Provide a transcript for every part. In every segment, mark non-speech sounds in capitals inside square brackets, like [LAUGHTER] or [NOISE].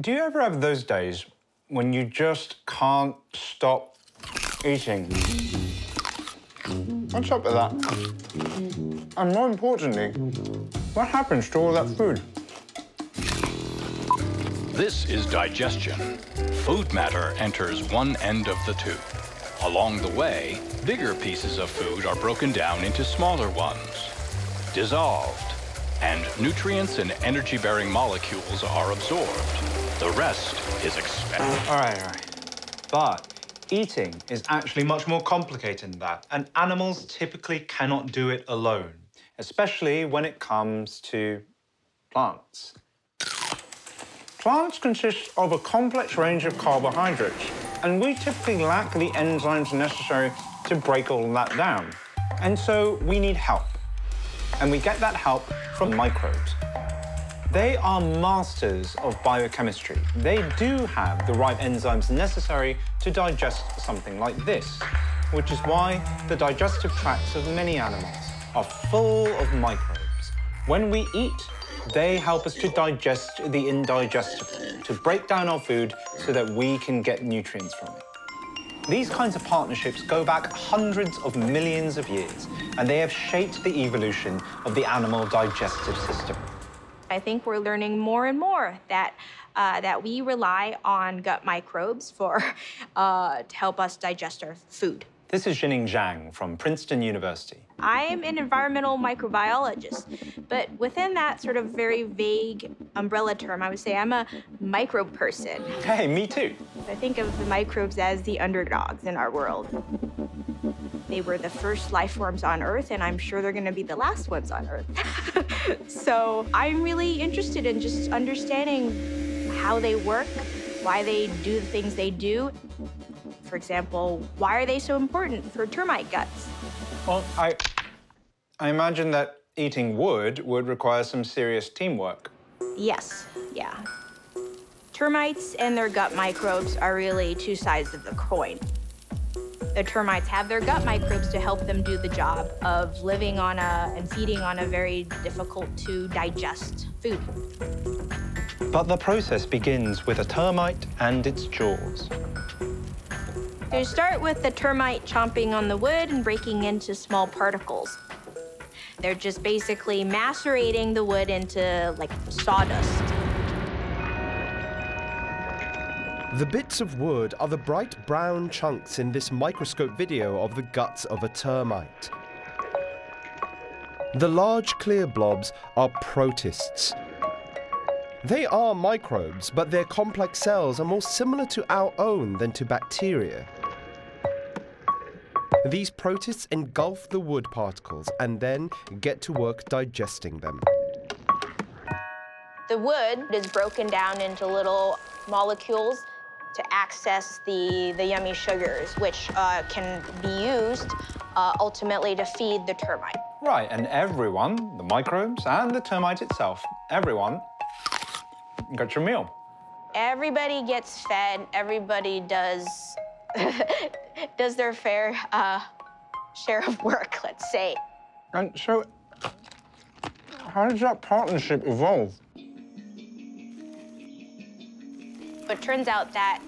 Do you ever have those days when you just can't stop eating? What's up with that? And more importantly, what happens to all that food? This is digestion. Food matter enters one end of the tube. Along the way, bigger pieces of food are broken down into smaller ones, dissolved, and nutrients and energy-bearing molecules are absorbed. The rest is expended. All right, all right. But eating is actually much more complicated than that, and animals typically cannot do it alone, especially when it comes to plants. Plants consist of a complex range of carbohydrates, and we typically lack the enzymes necessary to break all that down. And so we need help. And we get that help from microbes. They are masters of biochemistry. They do have the right enzymes necessary to digest something like this, which is why the digestive tracts of many animals are full of microbes. When we eat, they help us to digest the indigestible, to break down our food so that we can get nutrients from it. These kinds of partnerships go back hundreds of millions of years, and they have shaped the evolution of the animal digestive system. I think we're learning more and more that uh, that we rely on gut microbes for [LAUGHS] uh, to help us digest our food. This is Xinning Zhang from Princeton University. I'm an environmental microbiologist, but within that sort of very vague umbrella term, I would say I'm a microbe person. Hey, me too. I think of the microbes as the underdogs in our world. They were the first life forms on Earth, and I'm sure they're going to be the last ones on Earth. [LAUGHS] so I'm really interested in just understanding how they work, why they do the things they do. For example, why are they so important for termite guts? Well, I, I imagine that eating wood would require some serious teamwork. Yes, yeah. Termites and their gut microbes are really two sides of the coin. The termites have their gut microbes to help them do the job of living on a and feeding on a very difficult to digest food. But the process begins with a termite and its jaws. So you start with the termite chomping on the wood and breaking into small particles. They're just basically macerating the wood into like sawdust. The bits of wood are the bright brown chunks in this microscope video of the guts of a termite. The large clear blobs are protists. They are microbes, but their complex cells are more similar to our own than to bacteria. These protists engulf the wood particles and then get to work digesting them. The wood is broken down into little molecules to access the, the yummy sugars, which uh, can be used uh, ultimately to feed the termite. Right, and everyone, the microbes and the termite itself, everyone got your meal. Everybody gets fed, everybody does [LAUGHS] does their fair uh, share of work, let's say. And so, how did that partnership evolve? It turns out that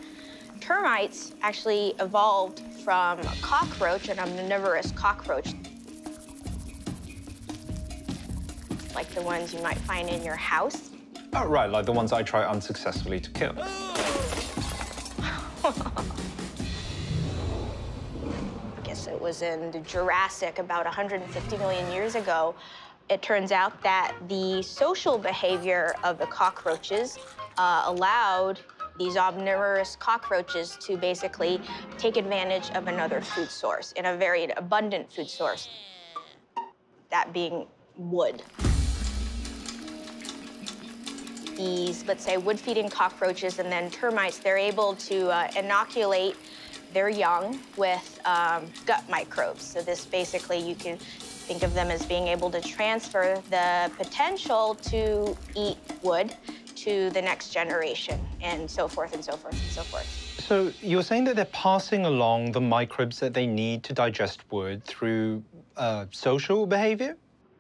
termites actually evolved from a cockroach, an omnivorous cockroach, like the ones you might find in your house. Oh, right, like the ones I try unsuccessfully to kill. I guess it was in the Jurassic about 150 million years ago. It turns out that the social behavior of the cockroaches uh, allowed these omnivorous cockroaches to basically take advantage of another food source, in a very abundant food source, that being wood. These, let's say, wood-feeding cockroaches and then termites, they're able to uh, inoculate their young with um, gut microbes. So this basically, you can think of them as being able to transfer the potential to eat wood to the next generation, and so forth and so forth and so forth. So you're saying that they're passing along the microbes that they need to digest wood through uh, social behavior?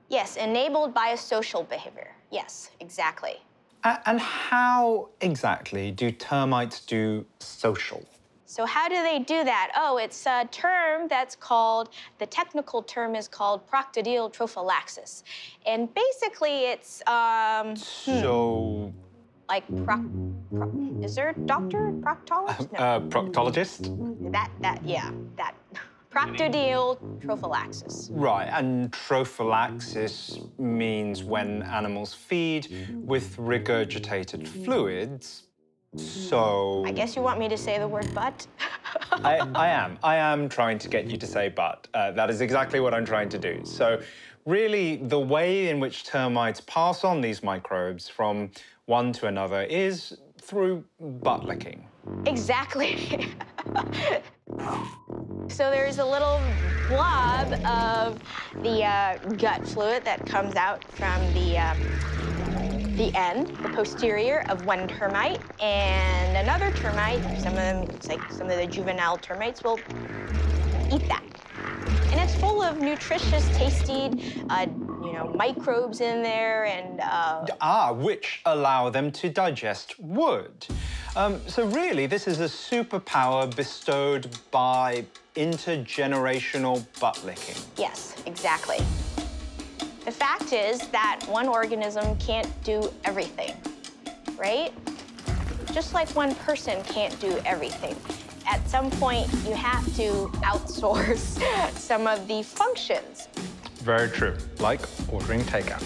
Yes, enabled by a social behavior. Yes, exactly. And how exactly do termites do social? So how do they do that? Oh, it's a term that's called, the technical term is called proctodeal trophallaxis. And basically it's um, So, like proc, proc, is there a doctor, proctologist? No, uh, proctologist? that, that, yeah, that. Proctodeal trophallaxis. Right, and trophallaxis means when animals feed with regurgitated fluids. So. I guess you want me to say the word butt? I, [LAUGHS] I am. I am trying to get you to say butt. Uh, that is exactly what I'm trying to do. So, really, the way in which termites pass on these microbes from one to another is through butt licking. Exactly. [LAUGHS] so there's a little blob of the uh, gut fluid that comes out from the um, the end, the posterior of one termite, and another termite. Some of them, it's like some of the juvenile termites, will eat that. And it's full of nutritious, tasty, uh, know, microbes in there, and uh, Ah, which allow them to digest wood. Um, so, really, this is a superpower bestowed by intergenerational butt licking. Yes, exactly. The fact is that one organism can't do everything, right? Just like one person can't do everything. At some point, you have to outsource [LAUGHS] some of the functions. Very true. Like ordering takeout.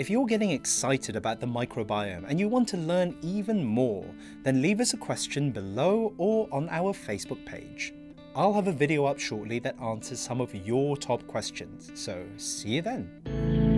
If you're getting excited about the microbiome and you want to learn even more, then leave us a question below or on our Facebook page. I'll have a video up shortly that answers some of your top questions, so see you then.